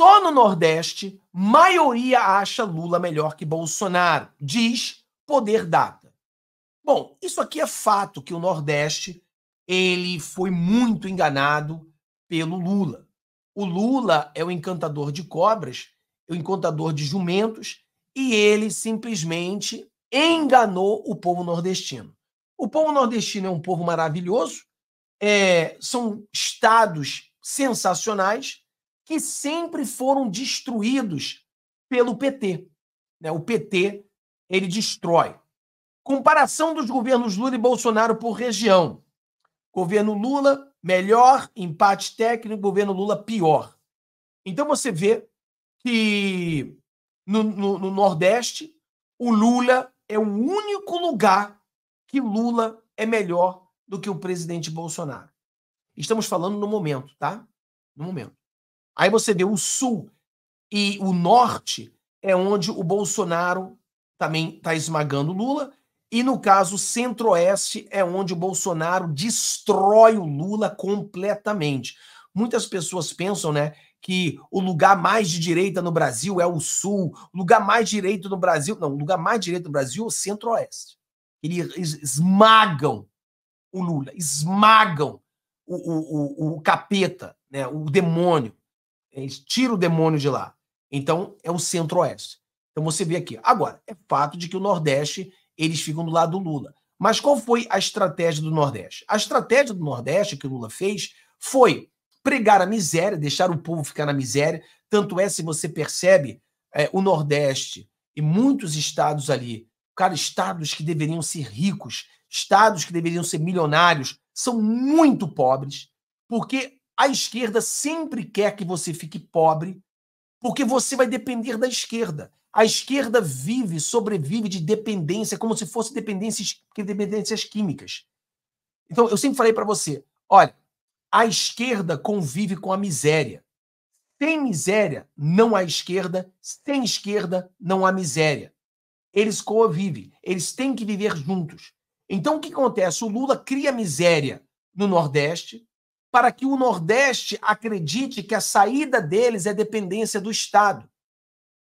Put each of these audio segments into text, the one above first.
Só no Nordeste, maioria acha Lula melhor que Bolsonaro, diz Poder Data. Bom, isso aqui é fato que o Nordeste ele foi muito enganado pelo Lula. O Lula é o encantador de cobras, o encantador de jumentos, e ele simplesmente enganou o povo nordestino. O povo nordestino é um povo maravilhoso, é, são estados sensacionais que sempre foram destruídos pelo PT. Né? O PT ele destrói. Comparação dos governos Lula e Bolsonaro por região. Governo Lula, melhor, empate técnico, governo Lula, pior. Então você vê que no, no, no Nordeste, o Lula é o único lugar que Lula é melhor do que o presidente Bolsonaro. Estamos falando no momento, tá? No momento. Aí você vê o Sul e o Norte é onde o Bolsonaro também está esmagando Lula e no caso, Centro-Oeste é onde o Bolsonaro destrói o Lula completamente. Muitas pessoas pensam, né, que o lugar mais de direita no Brasil é o Sul, o lugar mais direito no Brasil, não, o lugar mais direito no Brasil é o Centro-Oeste. Eles esmagam o Lula, esmagam o, o, o, o capeta, né, o demônio. Eles tiram o demônio de lá. Então, é o Centro-Oeste. Então, você vê aqui. Agora, é fato de que o Nordeste eles ficam do lado do Lula. Mas qual foi a estratégia do Nordeste? A estratégia do Nordeste que o Lula fez foi pregar a miséria, deixar o povo ficar na miséria. Tanto é, se você percebe, é, o Nordeste e muitos estados ali, cara, estados que deveriam ser ricos, estados que deveriam ser milionários, são muito pobres, porque a esquerda sempre quer que você fique pobre, porque você vai depender da esquerda. A esquerda vive, sobrevive de dependência, como se fosse dependências, dependências químicas. Então, eu sempre falei para você: olha, a esquerda convive com a miséria. Sem miséria, não há esquerda. Sem esquerda, não há miséria. Eles convivem, eles têm que viver juntos. Então, o que acontece? O Lula cria miséria no Nordeste para que o Nordeste acredite que a saída deles é dependência do Estado.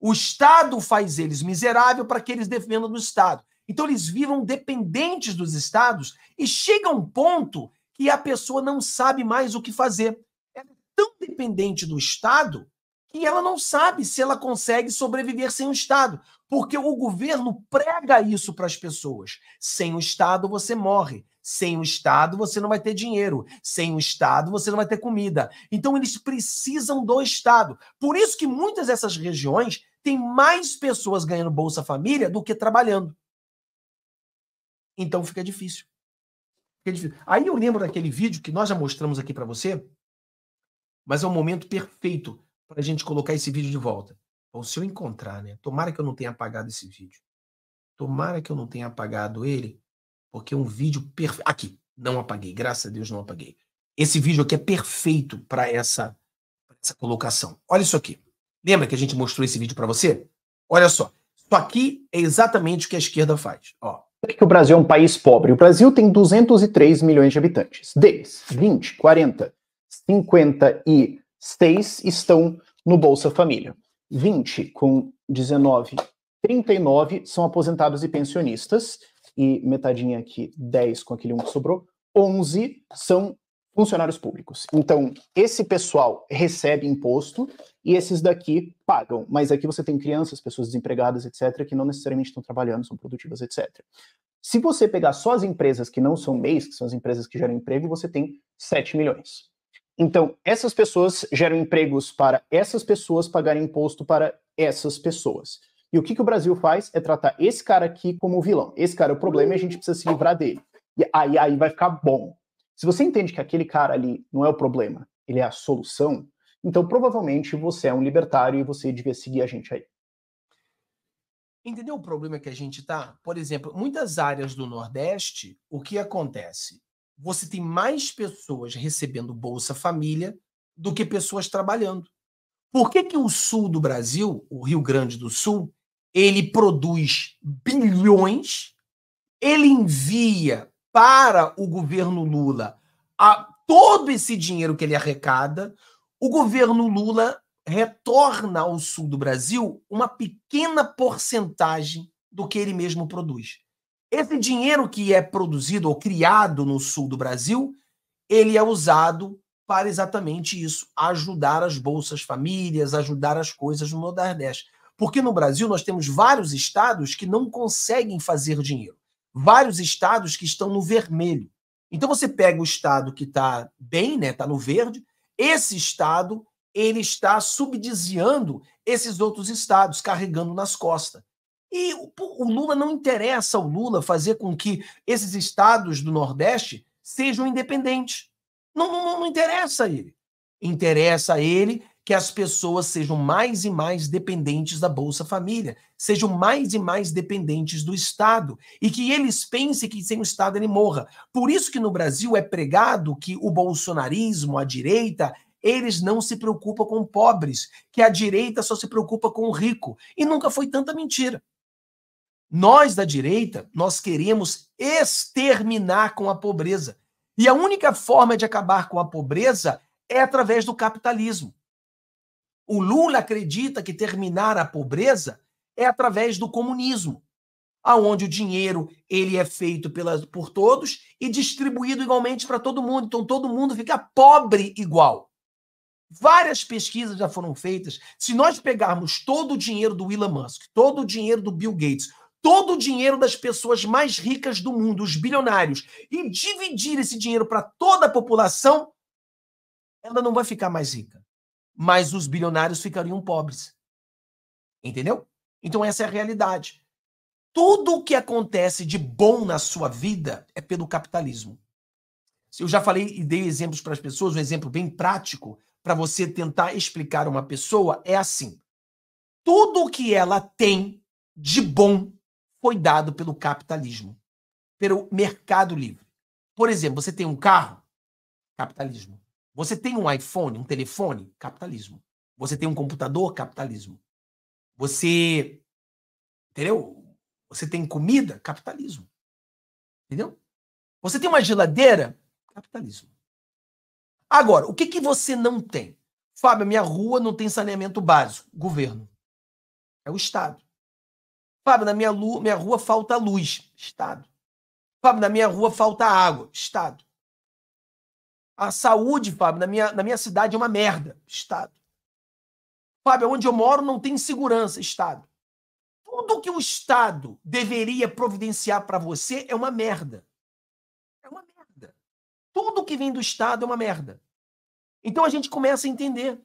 O Estado faz eles miseráveis para que eles defendam do Estado. Então eles viram dependentes dos estados e chega um ponto que a pessoa não sabe mais o que fazer. É tão dependente do Estado que ela não sabe se ela consegue sobreviver sem o Estado, porque o governo prega isso para as pessoas. Sem o Estado você morre. Sem o Estado você não vai ter dinheiro. Sem o Estado você não vai ter comida. Então eles precisam do Estado. Por isso que muitas dessas regiões tem mais pessoas ganhando Bolsa Família do que trabalhando. Então fica difícil. Fica difícil. Aí eu lembro daquele vídeo que nós já mostramos aqui para você, mas é um momento perfeito para a gente colocar esse vídeo de volta. Bom, se eu encontrar, né? Tomara que eu não tenha apagado esse vídeo. Tomara que eu não tenha apagado ele, porque é um vídeo perfeito. Aqui, não apaguei, graças a Deus não apaguei. Esse vídeo aqui é perfeito para essa, essa colocação. Olha isso aqui. Lembra que a gente mostrou esse vídeo para você? Olha só. Isso aqui é exatamente o que a esquerda faz. Ó. Por que o Brasil é um país pobre? O Brasil tem 203 milhões de habitantes. Deles, 20, 40, 56 estão no Bolsa Família. 20 com 19, 39 são aposentados e pensionistas. E metadinha aqui, 10 com aquele um que sobrou. 11 são funcionários públicos. Então, esse pessoal recebe imposto e esses daqui pagam. Mas aqui você tem crianças, pessoas desempregadas, etc., que não necessariamente estão trabalhando, são produtivas, etc. Se você pegar só as empresas que não são MEIs, que são as empresas que geram emprego, você tem 7 milhões. Então, essas pessoas geram empregos para essas pessoas pagarem imposto para essas pessoas. E o que, que o Brasil faz é tratar esse cara aqui como vilão. Esse cara é o problema e a gente precisa se livrar dele. E aí, aí vai ficar bom. Se você entende que aquele cara ali não é o problema, ele é a solução, então provavelmente você é um libertário e você devia seguir a gente aí. Entendeu o problema que a gente tá? Por exemplo, muitas áreas do Nordeste, o que acontece? Você tem mais pessoas recebendo Bolsa Família do que pessoas trabalhando. Por que, que o sul do Brasil, o Rio Grande do Sul, ele produz bilhões, ele envia para o governo Lula a todo esse dinheiro que ele arrecada, o governo Lula retorna ao sul do Brasil uma pequena porcentagem do que ele mesmo produz. Esse dinheiro que é produzido ou criado no sul do Brasil, ele é usado para exatamente isso, ajudar as bolsas famílias, ajudar as coisas no Nordeste. Porque no Brasil nós temos vários estados que não conseguem fazer dinheiro. Vários estados que estão no vermelho. Então você pega o estado que está bem, né, está no verde, esse estado ele está subdiziando esses outros estados, carregando nas costas. E o, o Lula não interessa ao Lula fazer com que esses estados do Nordeste sejam independentes. Não, não, não interessa a ele. Interessa a ele que as pessoas sejam mais e mais dependentes da Bolsa Família, sejam mais e mais dependentes do Estado e que eles pensem que sem o Estado ele morra. Por isso que no Brasil é pregado que o bolsonarismo, a direita, eles não se preocupam com pobres, que a direita só se preocupa com o rico. E nunca foi tanta mentira. Nós da direita, nós queremos exterminar com a pobreza. E a única forma de acabar com a pobreza é através do capitalismo. O Lula acredita que terminar a pobreza é através do comunismo, aonde o dinheiro ele é feito pela, por todos e distribuído igualmente para todo mundo. Então todo mundo fica pobre igual. Várias pesquisas já foram feitas. Se nós pegarmos todo o dinheiro do Elon Musk, todo o dinheiro do Bill Gates, todo o dinheiro das pessoas mais ricas do mundo, os bilionários, e dividir esse dinheiro para toda a população, ela não vai ficar mais rica. Mas os bilionários ficariam pobres. Entendeu? Então essa é a realidade. Tudo o que acontece de bom na sua vida é pelo capitalismo. Eu já falei e dei exemplos para as pessoas, um exemplo bem prático para você tentar explicar uma pessoa é assim: tudo o que ela tem de bom foi dado pelo capitalismo, pelo mercado livre. Por exemplo, você tem um carro, capitalismo. Você tem um iPhone, um telefone, capitalismo. Você tem um computador, capitalismo. Você, entendeu? Você tem comida, capitalismo. Entendeu? Você tem uma geladeira, capitalismo. Agora, o que, que você não tem? Fábio, minha rua não tem saneamento básico. Governo. É o Estado. Fábio, na minha, minha rua falta luz. Estado. Fábio, na minha rua falta água. Estado. A saúde, Fábio, na minha, na minha cidade é uma merda. Estado. Fábio, onde eu moro não tem segurança. Estado. Tudo que o Estado deveria providenciar para você é uma merda. É uma merda. Tudo que vem do Estado é uma merda. Então a gente começa a entender.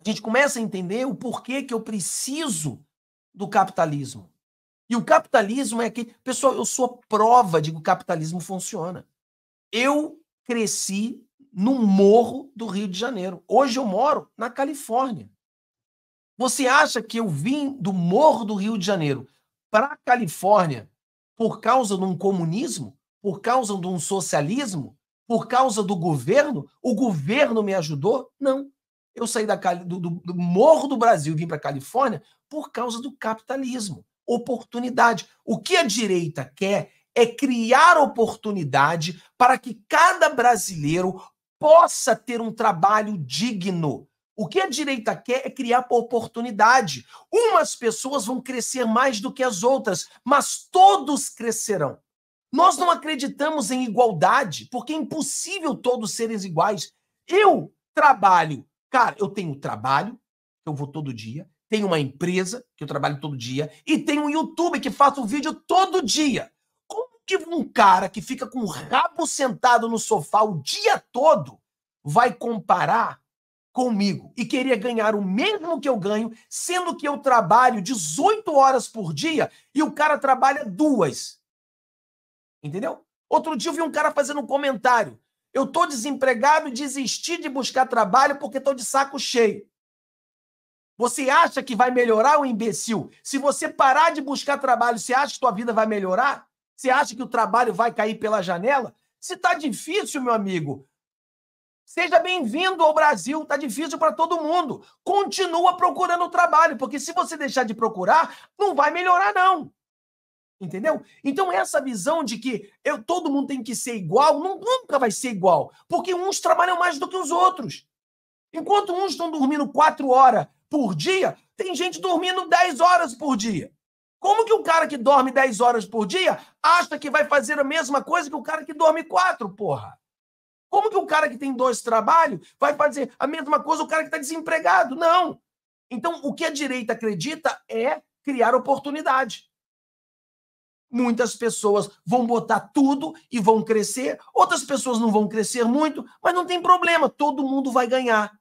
A gente começa a entender o porquê que eu preciso do capitalismo. E o capitalismo é que, pessoal, eu sou prova de que o capitalismo funciona. Eu cresci no morro do Rio de Janeiro. Hoje eu moro na Califórnia. Você acha que eu vim do morro do Rio de Janeiro para a Califórnia por causa de um comunismo? Por causa de um socialismo? Por causa do governo? O governo me ajudou? Não. Eu saí da, do, do, do morro do Brasil e vim para a Califórnia por causa do capitalismo. Oportunidade. O que a direita quer é criar oportunidade para que cada brasileiro possa ter um trabalho digno. O que a direita quer é criar oportunidade. Umas pessoas vão crescer mais do que as outras, mas todos crescerão. Nós não acreditamos em igualdade, porque é impossível todos serem iguais. Eu trabalho Cara, eu tenho trabalho, eu vou todo dia, tenho uma empresa, que eu trabalho todo dia, e tenho um YouTube que faço vídeo todo dia. Que um cara que fica com o rabo sentado no sofá o dia todo vai comparar comigo e queria ganhar o mesmo que eu ganho, sendo que eu trabalho 18 horas por dia e o cara trabalha duas? Entendeu? Outro dia eu vi um cara fazendo um comentário. Eu estou desempregado e desisti de buscar trabalho porque estou de saco cheio. Você acha que vai melhorar o imbecil? Se você parar de buscar trabalho, você acha que sua vida vai melhorar? Você acha que o trabalho vai cair pela janela? Se está difícil, meu amigo, seja bem-vindo ao Brasil. Está difícil para todo mundo. Continua procurando trabalho, porque se você deixar de procurar, não vai melhorar, não. Entendeu? Então, essa visão de que eu, todo mundo tem que ser igual, nunca vai ser igual. Porque uns trabalham mais do que os outros. Enquanto uns estão dormindo quatro horas por dia, tem gente dormindo 10 horas por dia. Como que o cara que dorme 10 horas por dia acha que vai fazer a mesma coisa que o cara que dorme quatro, porra? Como que o cara que tem dois trabalhos vai fazer a mesma coisa o cara que está desempregado? Não. Então, o que a direita acredita é criar oportunidade. Muitas pessoas vão botar tudo e vão crescer, outras pessoas não vão crescer muito, mas não tem problema, todo mundo vai ganhar.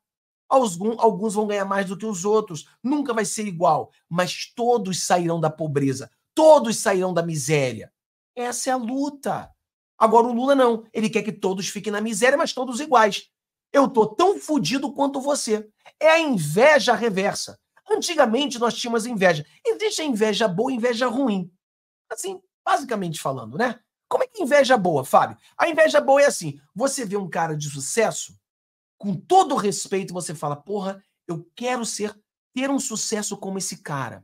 Alguns vão ganhar mais do que os outros, nunca vai ser igual, mas todos sairão da pobreza, todos sairão da miséria. Essa é a luta. Agora o Lula não, ele quer que todos fiquem na miséria, mas todos iguais. Eu tô tão fodido quanto você. É a inveja reversa. Antigamente nós tínhamos inveja. Existe a inveja boa e inveja ruim. Assim, basicamente falando, né? Como é que inveja boa, Fábio? A inveja boa é assim: você vê um cara de sucesso, com todo respeito, você fala, porra, eu quero ser, ter um sucesso como esse cara.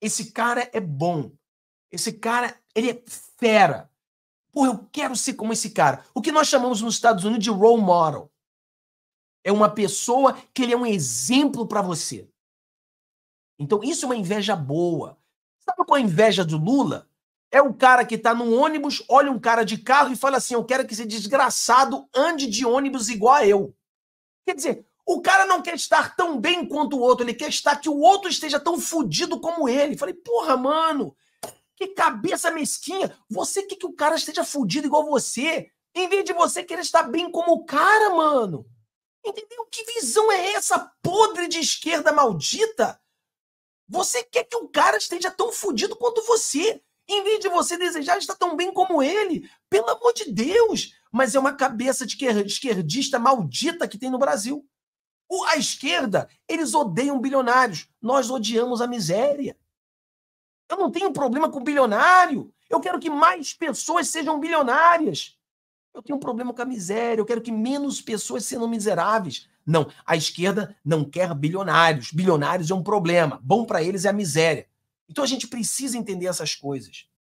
Esse cara é bom. Esse cara, ele é fera. Porra, eu quero ser como esse cara. O que nós chamamos nos Estados Unidos de role model. É uma pessoa que ele é um exemplo para você. Então, isso é uma inveja boa. Sabe qual é a inveja do Lula? É o cara que está no ônibus, olha um cara de carro e fala assim: Eu quero que esse desgraçado ande de ônibus igual a eu. Quer dizer, o cara não quer estar tão bem quanto o outro, ele quer estar que o outro esteja tão fodido como ele. Falei, porra, mano, que cabeça mesquinha. Você quer que o cara esteja fodido igual você, em vez de você querer estar bem como o cara, mano. Entendeu? Que visão é essa podre de esquerda maldita? Você quer que o cara esteja tão fodido quanto você em vez de você desejar estar tão bem como ele. Pelo amor de Deus! Mas é uma cabeça de esquerdista maldita que tem no Brasil. O, a esquerda, eles odeiam bilionários. Nós odiamos a miséria. Eu não tenho problema com bilionário. Eu quero que mais pessoas sejam bilionárias. Eu tenho um problema com a miséria. Eu quero que menos pessoas sejam miseráveis. Não, a esquerda não quer bilionários. Bilionários é um problema. Bom para eles é a miséria. Então a gente precisa entender essas coisas.